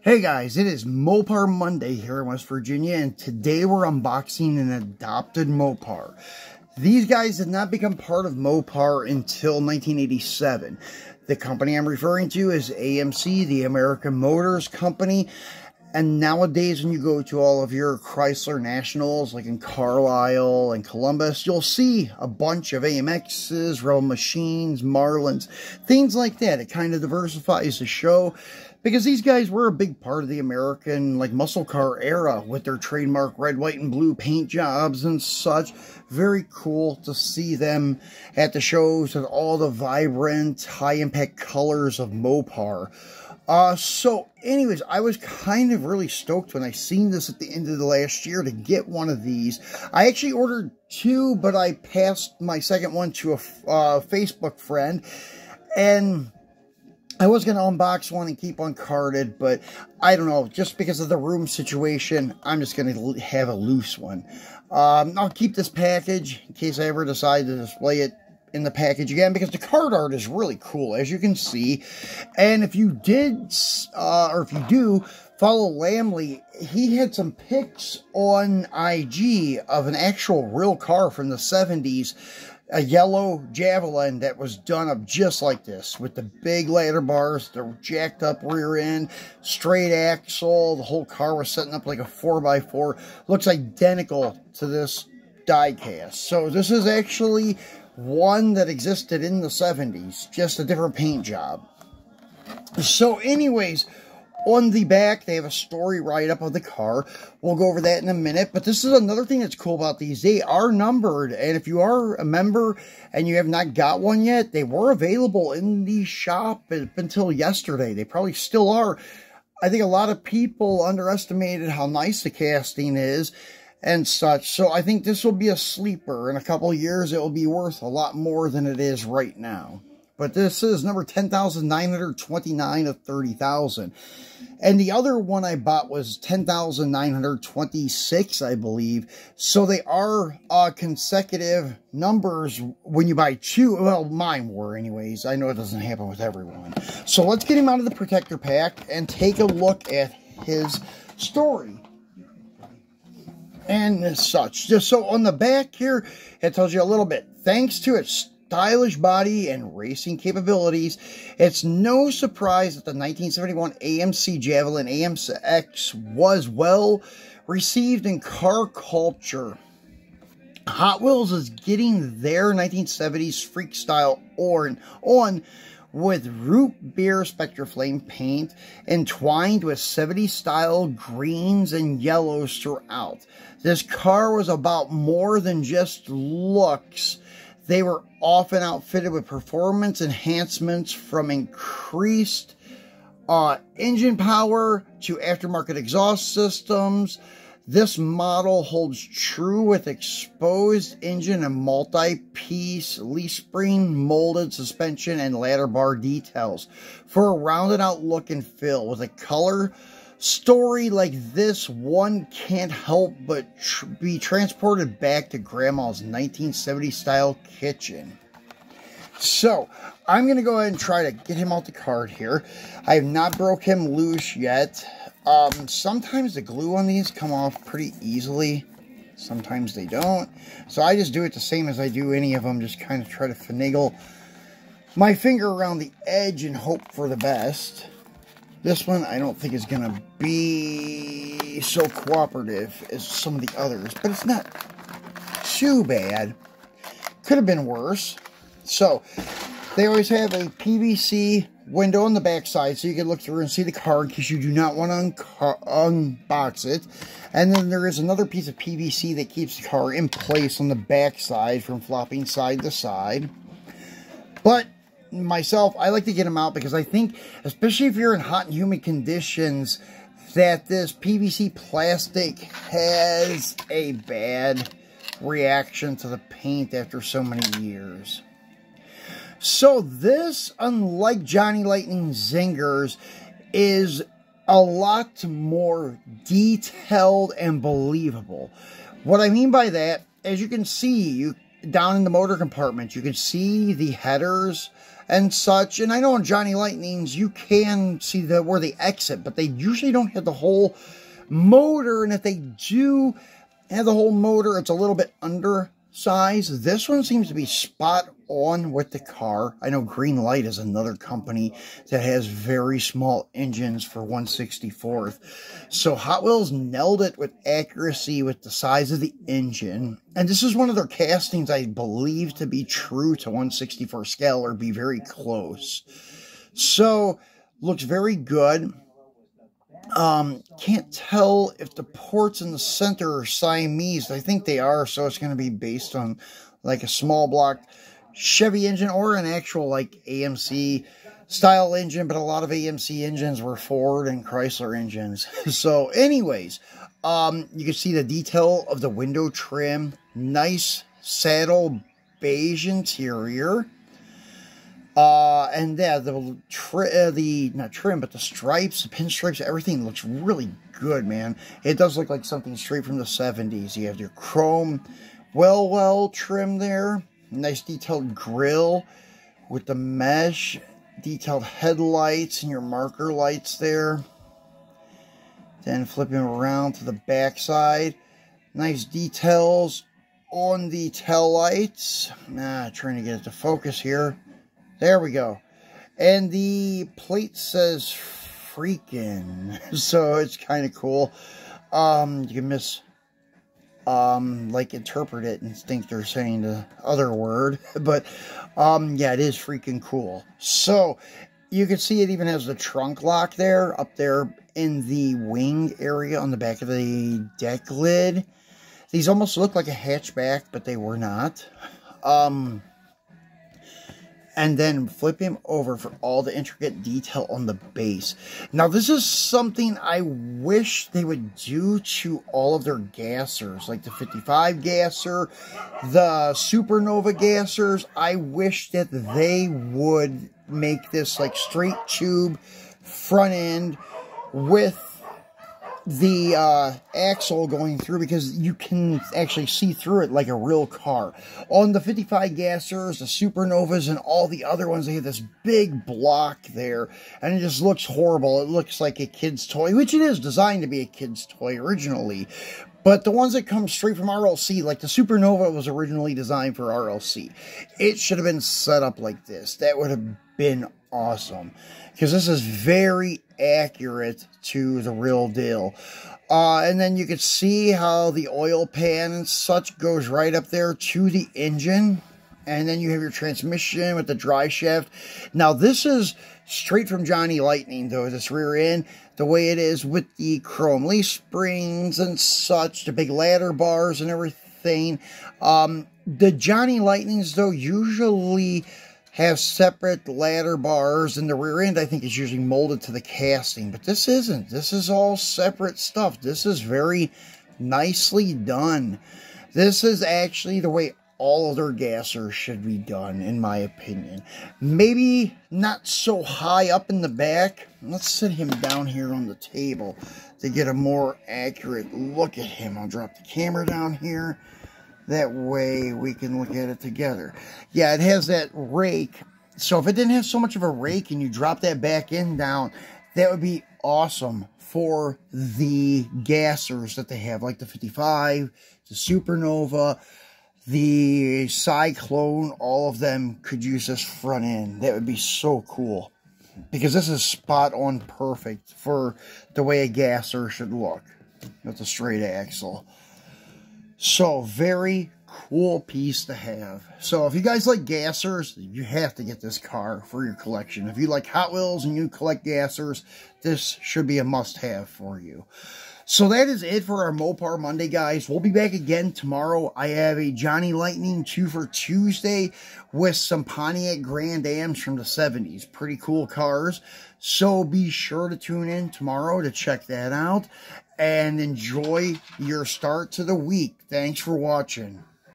Hey guys, it is Mopar Monday here in West Virginia, and today we're unboxing an adopted Mopar. These guys did not become part of Mopar until 1987. The company I'm referring to is AMC, the American Motors Company, and nowadays, when you go to all of your Chrysler Nationals, like in Carlisle and Columbus, you'll see a bunch of AMXs, Rebel Machines, Marlins, things like that. It kind of diversifies the show because these guys were a big part of the American, like, muscle car era with their trademark red, white, and blue paint jobs and such. Very cool to see them at the shows with all the vibrant, high-impact colors of Mopar. Uh, so anyways, I was kind of really stoked when I seen this at the end of the last year to get one of these. I actually ordered two, but I passed my second one to a uh, Facebook friend. And I was going to unbox one and keep one carded, but I don't know, just because of the room situation, I'm just going to have a loose one. Um, I'll keep this package in case I ever decide to display it in the package again because the card art is really cool as you can see and if you did uh, or if you do follow Lamley he had some pics on IG of an actual real car from the 70s a yellow Javelin that was done up just like this with the big ladder bars, the jacked up rear end, straight axle, the whole car was setting up like a 4x4. Looks identical to this diecast. So this is actually one that existed in the 70s, just a different paint job. So anyways, on the back, they have a story write-up of the car. We'll go over that in a minute. But this is another thing that's cool about these. They are numbered. And if you are a member and you have not got one yet, they were available in the shop until yesterday. They probably still are. I think a lot of people underestimated how nice the casting is and such. So I think this will be a sleeper. In a couple years, it will be worth a lot more than it is right now. But this is number 10,929 of 30,000. And the other one I bought was 10,926, I believe. So they are uh, consecutive numbers when you buy two. Well, mine were anyways. I know it doesn't happen with everyone. So let's get him out of the protector pack and take a look at his story and such. Just so on the back here, it tells you a little bit. Thanks to its stylish body and racing capabilities, it's no surprise that the 1971 AMC Javelin AMX was well received in car culture. Hot Wheels is getting their 1970s freak style on, on with root beer Spectraflame paint entwined with 70s style greens and yellows throughout. This car was about more than just looks. They were often outfitted with performance enhancements from increased uh, engine power to aftermarket exhaust systems, this model holds true with exposed engine and multi-piece leaf spring molded suspension and ladder bar details for a rounded out look and feel. With a color story like this, one can't help but tr be transported back to Grandma's 1970 style kitchen. So, I'm going to go ahead and try to get him out the card here. I have not broke him loose yet. Um, sometimes the glue on these come off pretty easily. Sometimes they don't. So I just do it the same as I do any of them. Just kind of try to finagle my finger around the edge and hope for the best. This one I don't think is going to be so cooperative as some of the others. But it's not too bad. Could have been worse. So, they always have a PVC window on the back side so you can look through and see the car in case you do not want to unbox it. And then there is another piece of PVC that keeps the car in place on the back side from flopping side to side. But myself, I like to get them out because I think, especially if you're in hot and humid conditions, that this PVC plastic has a bad reaction to the paint after so many years. So this, unlike Johnny Lightning Zingers, is a lot more detailed and believable. What I mean by that, as you can see, you down in the motor compartment, you can see the headers and such. And I know in Johnny Lightnings, you can see the where they exit, but they usually don't have the whole motor. And if they do have the whole motor, it's a little bit undersized. This one seems to be spot on with the car. I know Greenlight is another company that has very small engines for 164th. So Hot Wheels nailed it with accuracy with the size of the engine. And this is one of their castings I believe to be true to 164 scale or be very close. So looks very good. Um, can't tell if the ports in the center are Siamese. I think they are, so it's going to be based on like a small block Chevy engine or an actual like AMC style engine, but a lot of AMC engines were Ford and Chrysler engines. so anyways, um, you can see the detail of the window trim. Nice saddle beige interior. Uh, and yeah, the tri uh, the not trim, but the stripes, the pinstripes, everything looks really good, man. It does look like something straight from the 70s. You have your chrome well well trim there. Nice detailed grill with the mesh, detailed headlights and your marker lights there. Then flipping around to the back side. Nice details on the tail lights. Ah, trying to get it to focus here. There we go. And the plate says freaking. So it's kind of cool. Um, you can miss um, like interpret it and think they're saying the other word. But um, yeah, it is freaking cool. So you can see it even has the trunk lock there up there in the wing area on the back of the deck lid. These almost look like a hatchback, but they were not. Um, and then flip him over for all the intricate detail on the base. Now, this is something I wish they would do to all of their gassers, like the 55 gasser, the Supernova gassers. I wish that they would make this like straight tube front end with the uh, axle going through because you can actually see through it like a real car. On the 55 gassers, the Supernovas, and all the other ones, they have this big block there, and it just looks horrible. It looks like a kid's toy, which it is designed to be a kid's toy originally. But the ones that come straight from RLC, like the Supernova was originally designed for RLC. It should have been set up like this. That would have been awesome. Because this is very accurate to the real deal. Uh, and then you can see how the oil pan and such goes right up there to the engine. And then you have your transmission with the dry shaft. Now, this is straight from Johnny Lightning, though, this rear end. The way it is with the chrome leaf springs and such, the big ladder bars and everything. Um, the Johnny Lightnings, though, usually have separate ladder bars and the rear end. I think is usually molded to the casting but this isn't. This is all separate stuff. This is very nicely done. This is actually the way all other gassers should be done in my opinion. Maybe not so high up in the back. Let's sit him down here on the table to get a more accurate look at him. I'll drop the camera down here that way we can look at it together. Yeah, it has that rake. So if it didn't have so much of a rake and you drop that back end down, that would be awesome for the gassers that they have, like the 55, the Supernova, the Cyclone, all of them could use this front end. That would be so cool. Because this is spot on perfect for the way a gasser should look. With a straight axle. So, very cool piece to have. So, if you guys like gassers, you have to get this car for your collection. If you like Hot Wheels and you collect gassers, this should be a must-have for you. So that is it for our Mopar Monday, guys. We'll be back again tomorrow. I have a Johnny Lightning 2 for Tuesday with some Pontiac Grand Ams from the 70s. Pretty cool cars. So be sure to tune in tomorrow to check that out and enjoy your start to the week. Thanks for watching.